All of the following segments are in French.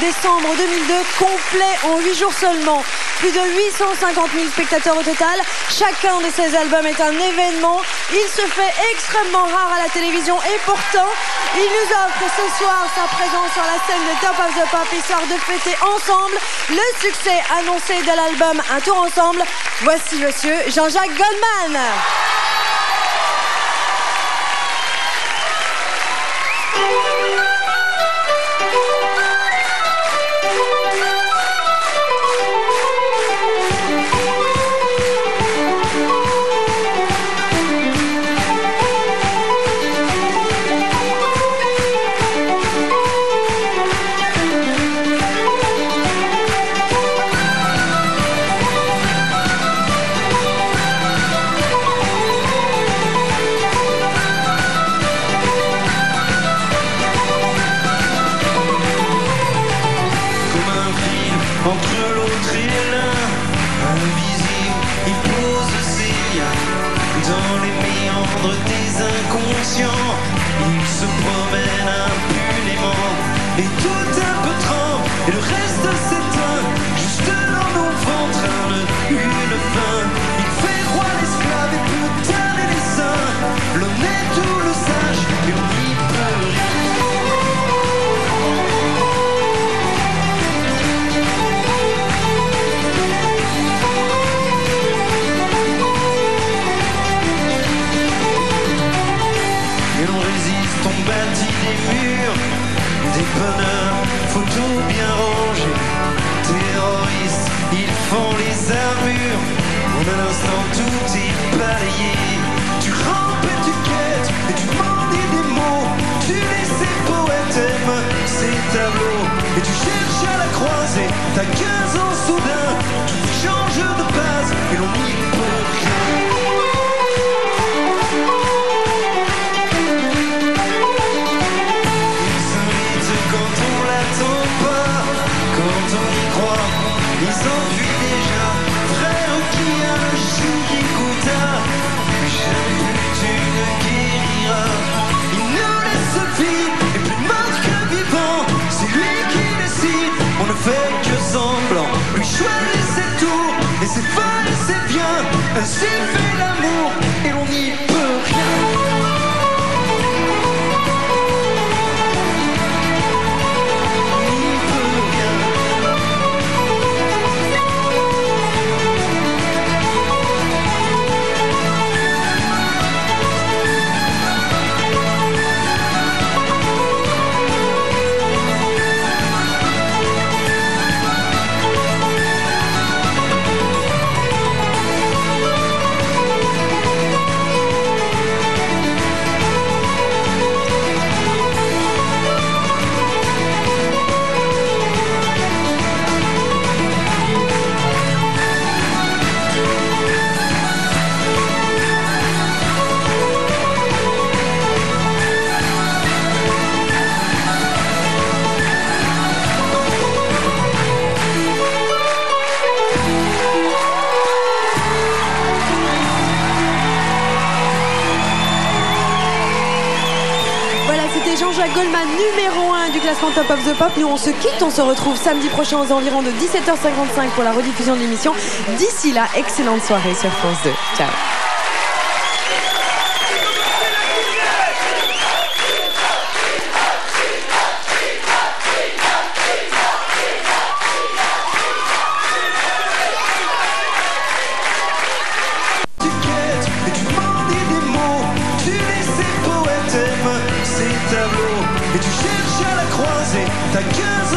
décembre 2002, complet en 8 jours seulement. Plus de 850 000 spectateurs au total. Chacun de ces albums est un événement. Il se fait extrêmement rare à la télévision et pourtant, il nous offre ce soir sa présence sur la scène de Top of the Pop, histoire de fêter ensemble le succès annoncé de l'album Un tour ensemble. Voici monsieur Jean-Jacques Goldman. Méandres des inconscients. Il se promène impunément Et tout un peu tremble. Et le reste Juste un tout est balayé. Tu rampes et tu quêtes, et tu mendies des mots. Tu laisses ces poètes ces tableaux. Et tu cherches à la croisée, t'as 15 ans soudain. Tout change de base, et l'on n'y peut rien. Quand on l'attend pas, quand on y croit, il s'enfuit Jean-Jacques Goldman, numéro 1 du classement Top of the Pop. Nous, on se quitte, on se retrouve samedi prochain aux environs de 17h55 pour la rediffusion de l'émission. D'ici là, excellente soirée sur France 2. Ciao. ta gueule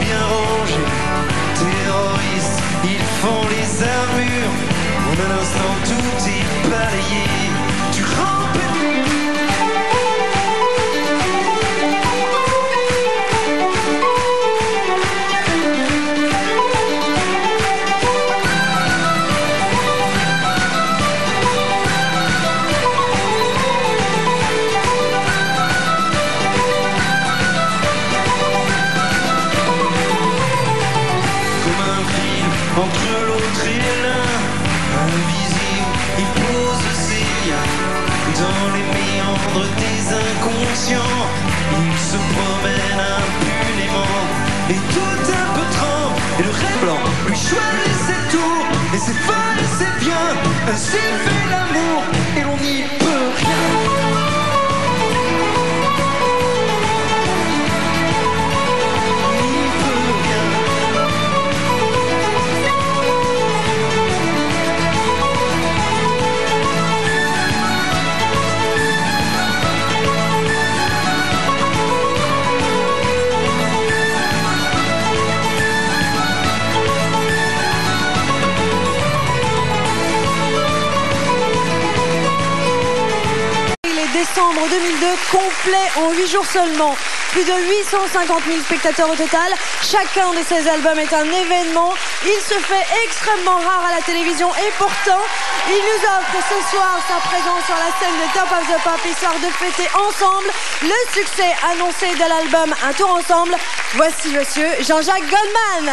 bien rangés. Terroristes, ils font les armures. On a l'instinct impunément et décembre 2002, complet en 8 jours seulement. Plus de 850 000 spectateurs au total. Chacun de ces albums est un événement. Il se fait extrêmement rare à la télévision et pourtant, il nous offre ce soir sa présence sur la scène de Top of the Pop, histoire de fêter ensemble le succès annoncé de l'album Un tour ensemble. Voici monsieur Jean-Jacques Goldman.